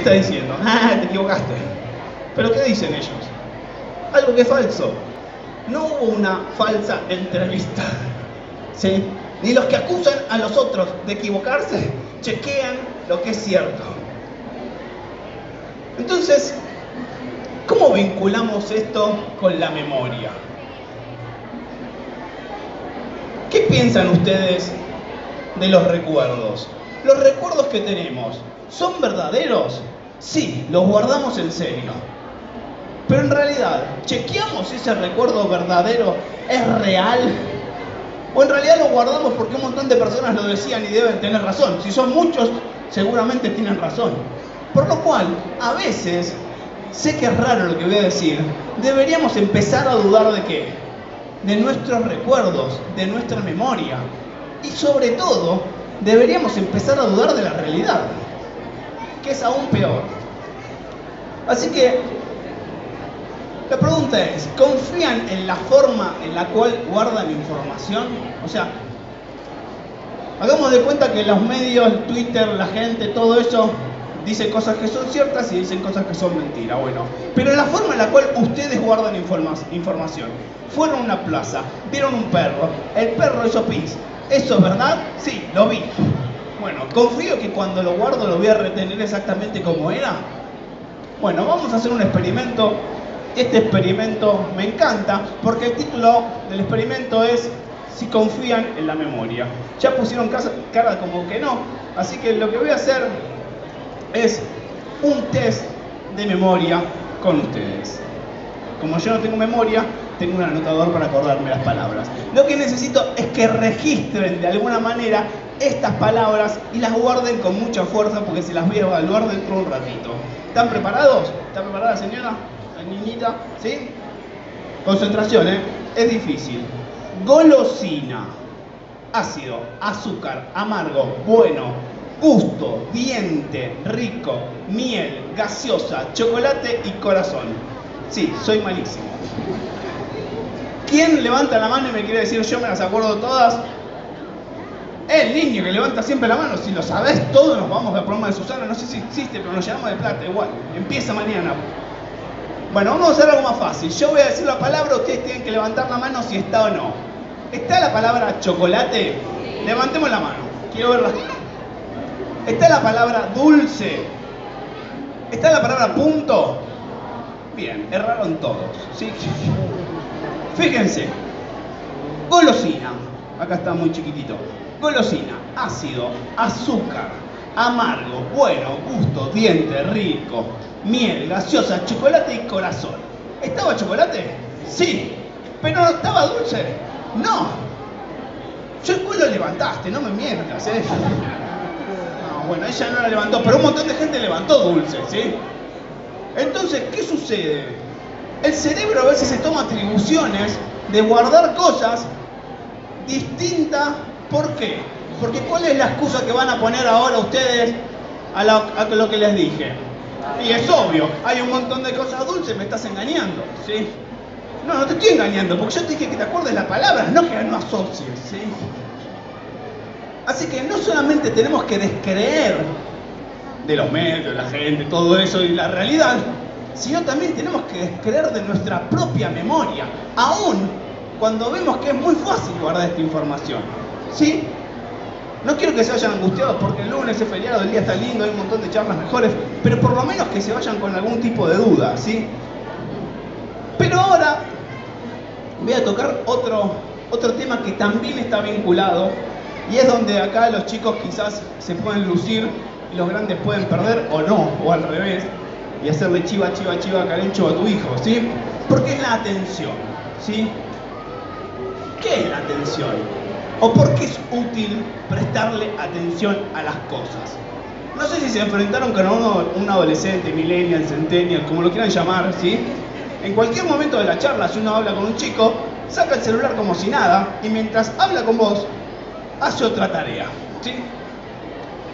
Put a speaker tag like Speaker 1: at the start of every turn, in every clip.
Speaker 1: está diciendo? Ah, te equivocaste. Pero ¿qué dicen ellos? Algo que es falso. No hubo una falsa entrevista. ¿Sí? Ni los que acusan a los otros de equivocarse chequean lo que es cierto. Entonces, ¿cómo vinculamos esto con la memoria? ¿Qué piensan ustedes de los recuerdos? ¿Los recuerdos que tenemos son verdaderos? Sí, los guardamos en serio. Pero en realidad, ¿chequeamos si ese recuerdo verdadero es real? ¿O en realidad lo guardamos porque un montón de personas lo decían y deben tener razón? Si son muchos, seguramente tienen razón. Por lo cual, a veces, sé que es raro lo que voy a decir, deberíamos empezar a dudar de qué? De nuestros recuerdos, de nuestra memoria. Y sobre todo, deberíamos empezar a dudar de la realidad, que es aún peor. Así que, la pregunta es, ¿confían en la forma en la cual guardan información? O sea, hagamos de cuenta que los medios, Twitter, la gente, todo eso dice cosas que son ciertas y dicen cosas que son mentiras. Bueno, pero la forma en la cual ustedes guardan información. Fueron a una plaza, vieron un perro, el perro hizo pis. ¿Eso es verdad? Sí, lo vi. Bueno, confío que cuando lo guardo lo voy a retener exactamente como era. Bueno, vamos a hacer un experimento. Este experimento me encanta porque el título del experimento es si confían en la memoria. Ya pusieron cara como que no, así que lo que voy a hacer es un test de memoria con ustedes. Como yo no tengo memoria, tengo un anotador para acordarme las palabras. Lo que necesito es que registren de alguna manera estas palabras y las guarden con mucha fuerza porque se las voy a evaluar dentro de un ratito. ¿Están preparados? ¿Está preparada señora? ¿La niñita? ¿Sí? Concentración, ¿eh? Es difícil. Golosina. Ácido, azúcar, amargo, bueno, gusto, diente, rico, miel, gaseosa, chocolate y corazón. Sí, soy malísimo. ¿Quién levanta la mano y me quiere decir yo me las acuerdo todas? El niño que levanta siempre la mano, si lo sabes todo, nos vamos al programa de Susana, no sé si existe, pero nos llamamos de plata, igual, empieza mañana. Bueno, vamos a hacer algo más fácil. Yo voy a decir la palabra, ustedes tienen que levantar la mano si está o no. ¿Está la palabra chocolate? Levantemos la mano. Quiero verla. ¿Está la palabra dulce? ¿Está la palabra punto? Bien, erraron todos. ¿sí? Fíjense. Golosina. Acá está muy chiquitito. Golosina, ácido, azúcar, amargo, bueno, gusto, diente, rico, miel, gaseosa, chocolate y corazón. ¿Estaba chocolate? Sí. ¿Pero estaba dulce? No. Yo el culo levantaste, no me mientas, ¿eh? No, bueno, ella no la levantó, pero un montón de gente levantó dulce, ¿sí? Entonces, ¿qué sucede? El cerebro a veces se toma atribuciones de guardar cosas distintas. ¿Por qué? Porque ¿cuál es la excusa que van a poner ahora ustedes a, lo que les dije? Y es obvio, hay un montón de cosas dulces, me estás engañando, ¿sí? No, no te estoy engañando, porque yo te dije que te acuerdes las palabras, no que no asocies, ¿sí? Así que no solamente tenemos que descreer de los medios, de la gente, todo eso y la realidad, sino también tenemos que descreer de nuestra propia memoria, aún cuando vemos que es muy fácil guardar esta información. ¿Sí? No quiero que se vayan angustiados porque el lunes es feriado, el día está lindo, hay un montón de charlas mejores, pero por lo menos que se vayan con algún tipo de duda, ¿sí? Pero ahora voy a tocar otro, otro tema que también está vinculado y es donde acá los chicos quizás se pueden lucir y los grandes pueden perder o no, o al revés, y hacerle chiva, chiva, chiva, calencho a tu hijo, ¿sí? Porque es la atención, ¿sí? ¿Qué es la atención? ¿O por qué es útil prestarle atención a las cosas? No sé si se enfrentaron con uno, un adolescente, millennial, centennial, como lo quieran llamar, ¿sí? En cualquier momento de la charla, si uno habla con un chico, saca el celular como si nada y mientras habla con vos, hace otra tarea, ¿sí?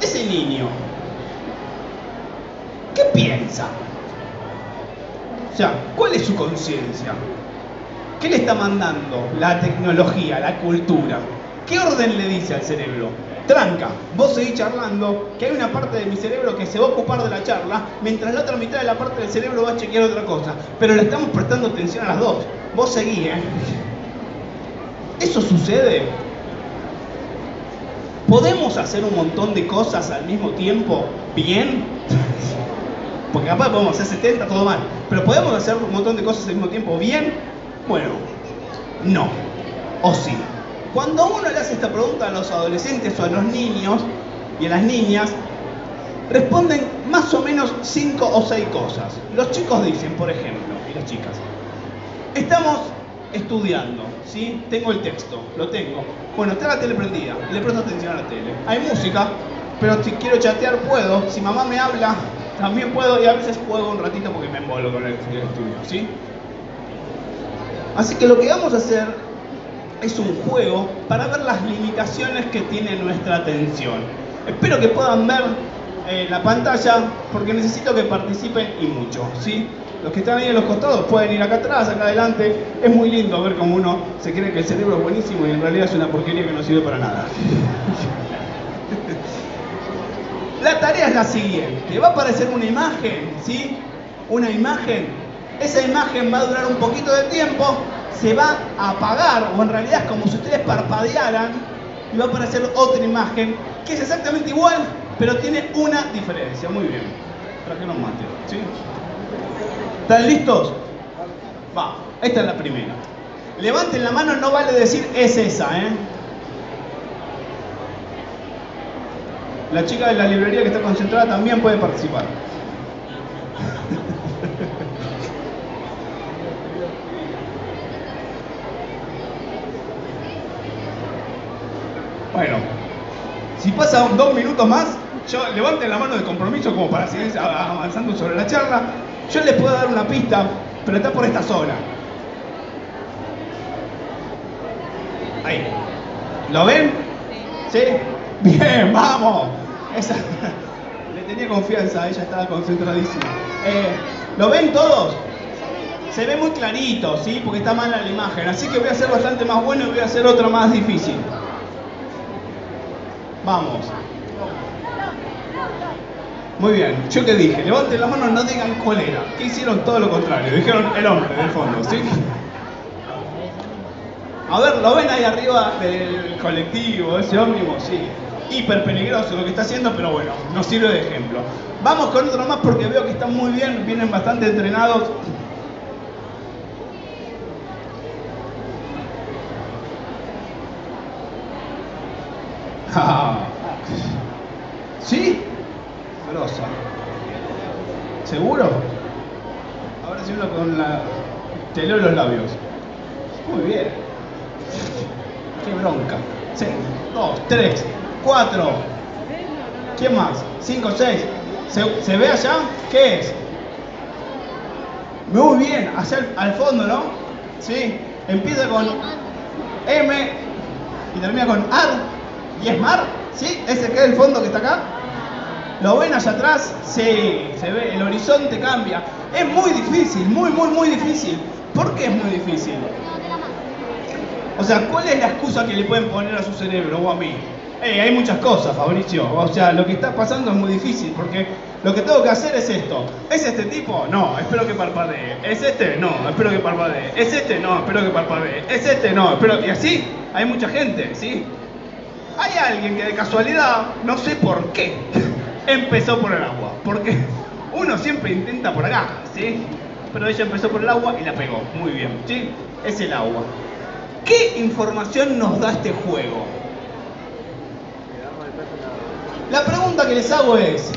Speaker 1: Ese niño, ¿qué piensa? O sea, ¿cuál es su conciencia? ¿Qué le está mandando la tecnología, la cultura? ¿Qué orden le dice al cerebro? tranca, vos seguís charlando, que hay una parte de mi cerebro que se va a ocupar de la charla, mientras la otra mitad de la parte del cerebro va a chequear otra cosa. Pero le estamos prestando atención a las dos. Vos seguís, ¿eh? ¿Eso sucede? ¿Podemos hacer un montón de cosas al mismo tiempo bien? Porque capaz podemos hacer 70, todo mal. Pero ¿podemos hacer un montón de cosas al mismo tiempo bien? Bueno, no. O sí. Cuando uno le hace esta pregunta a los adolescentes o a los niños y a las niñas, responden más o menos cinco o seis cosas. Los chicos dicen, por ejemplo, y las chicas, estamos estudiando, ¿sí? Tengo el texto, lo tengo. Bueno, está la tele prendida, le presto atención a la tele. Hay música, pero si quiero chatear puedo, si mamá me habla, también puedo y a veces juego un ratito porque me embolo con el estudio, ¿sí? Así que lo que vamos a hacer es un juego para ver las limitaciones que tiene nuestra atención. Espero que puedan ver eh, la pantalla porque necesito que participen y mucho, ¿sí? Los que están ahí en los costados pueden ir acá atrás, acá adelante. Es muy lindo ver cómo uno se cree que el cerebro es buenísimo y en realidad es una porquería que no sirve para nada. La tarea es la siguiente. Va a aparecer una imagen, ¿sí? Una imagen. Esa imagen va a durar un poquito de tiempo se va a apagar, o en realidad es como si ustedes parpadearan y va a aparecer otra imagen que es exactamente igual, pero tiene una diferencia. Muy bien. Nos mate. ¿sí? ¿Están listos? Va, esta es la primera. Levanten la mano, no vale decir es esa, ¿eh? La chica de la librería que está concentrada también puede participar. Bueno, si pasan dos minutos más, yo levanten la mano de compromiso como para seguir avanzando sobre la charla. Yo les puedo dar una pista, pero está por esta zona. Ahí. ¿Lo ven? ¿Sí? Bien, vamos. Le tenía confianza, ella estaba concentradísima. Eh, ¿Lo ven todos? Se ve muy clarito, ¿sí? Porque está mala la imagen. Así que voy a hacer bastante más bueno y voy a hacer otro más difícil. Vamos. Muy bien, yo te dije, levanten la mano, no digan cuál era. ¿Qué hicieron? Todo lo contrario, dijeron el hombre del fondo, ¿sí? A ver, ¿lo ven ahí arriba del colectivo, ese ómnibus? Sí. Hiper peligroso lo que está haciendo, pero bueno, nos sirve de ejemplo. Vamos con otro más porque veo que están muy bien, vienen bastante entrenados. ¿Sí? Grosa. ¿Seguro? Ahora sí uno con la... Te leo los labios. Muy bien. Qué bronca. 6, 2, 3, 4. ¿Quién más? 5, 6. ¿Se, ve allá? ¿Qué es? Muy bien, allá al, fondo, ¿no? Sí. Empieza con M y termina con AR. ¿Y es mar? ¿Sí? ¿Ese que es el fondo que está acá? ¿Lo ven allá atrás? Sí, se ve, el horizonte cambia. Es muy difícil, muy, muy, muy difícil. ¿Por qué es muy difícil? O sea, ¿cuál es la excusa que le pueden poner a su cerebro o a mí? Eh, hay muchas cosas, Fabricio. O sea, lo que está pasando es muy difícil porque lo que tengo que hacer es esto. ¿Es este tipo? No, espero que parpadee. ¿Es este? No, espero que parpadee. ¿Es este? No, espero que parpadee. ¿Es este? No, espero... Y así hay mucha gente, ¿sí? Hay alguien que de casualidad, no sé por qué, empezó por el agua. Porque uno siempre intenta por acá, ¿sí? Pero ella empezó por el agua y la pegó. Muy bien, ¿sí? Es el agua. ¿Qué información nos da este juego? La pregunta que les hago es,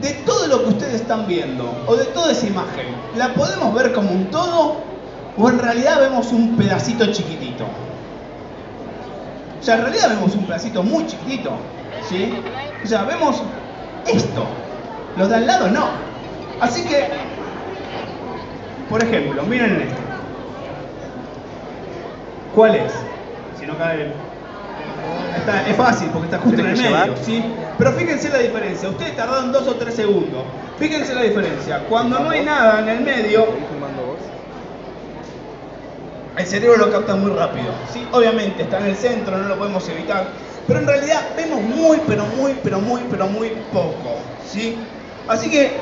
Speaker 1: de todo lo que ustedes están viendo, o de toda esa imagen, ¿la podemos ver como un todo? ¿O en realidad vemos un pedacito chiquitito? O sea, en realidad vemos un pedacito muy chiquitito, ¿sí? O sea, vemos esto, los de al lado no. Así que, por ejemplo, miren en este. ¿Cuál es? Si no cae... Está, es fácil porque está justo en el medio, ¿sí? Pero fíjense la diferencia. Ustedes tardaron dos o tres segundos. Fíjense la diferencia. Cuando no hay nada en el medio, el cerebro lo capta muy rápido. ¿sí? Obviamente está en el centro, no lo podemos evitar, pero en realidad vemos muy, pero muy, pero muy, pero muy poco, ¿sí? Así que